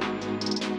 Música